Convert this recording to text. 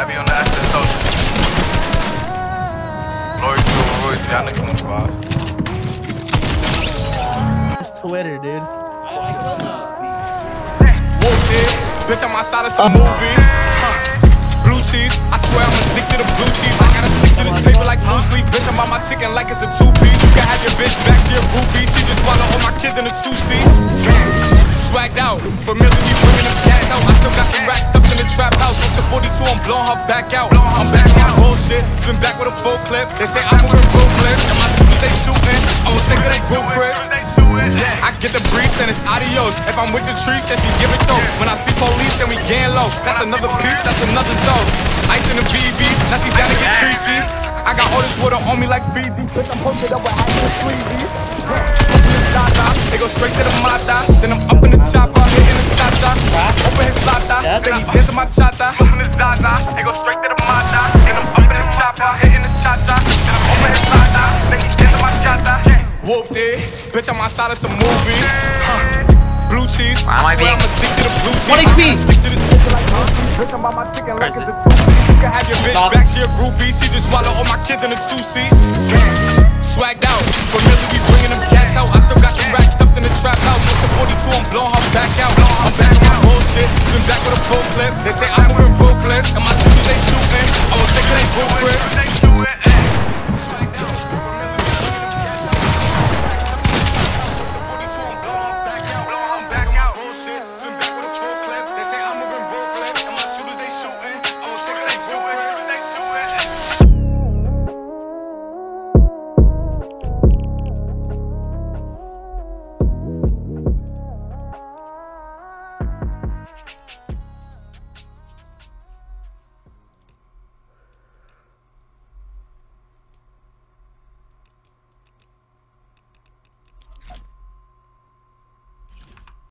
Heavy on the Ashton Social. Glory to Royce, y'all niggas move fast. It's Twitter, dude. Whoopty. Bitch, I'm outside of some movie. Huh. Blue cheese. I swear I'm addicted to blue cheese. I gotta stick to this paper like blue sleep. Bitch, I'm on my chicken like it's a two piece. You can have your bitch back, she a groupie. She just swallow all my kids in a two seat. Swagged out. Familiar, you bringing them cats out. I still got some racks stuck in the trap house. Off the 42, I'm blowing her back out. I'm back on bullshit. Spin back with a full clip. They say I'm moving ruthless. And my shooters, they shooting. I'ma take it, they group Chris. I get the brief, then it's adios. If I'm with your trees, then she give it though. When I see police, then we gang low. That's another piece, that's another zone. Ice in the BBs, now she down to get treachy. I got all this water on me like BB. Bitch, I'm posted up with high and freebies. They go straight to the mata. Then I'm up in the chopper, my chata. Open his zaza, they go straight to the mata. Then I'm up in the chopper, hitting the cha-cha. Then I'm open his lata, then he dancing my chata. Whoopty, bitch, I'm outside of some movie. Huh. Blue cheese, I might swear I'm addicted to blue cheese. 1 HP. Stick to this bitch like blue cheese. Bitch, I'm my chicken like it's a two You can have your bitch Stop. back, she a groupie. She just swallow all my kids in a two seat. Swagged out, 42, I'm blowing her back out. I'm back my bullshit, spin back with a full clip. They say I'm moving ruthless, and my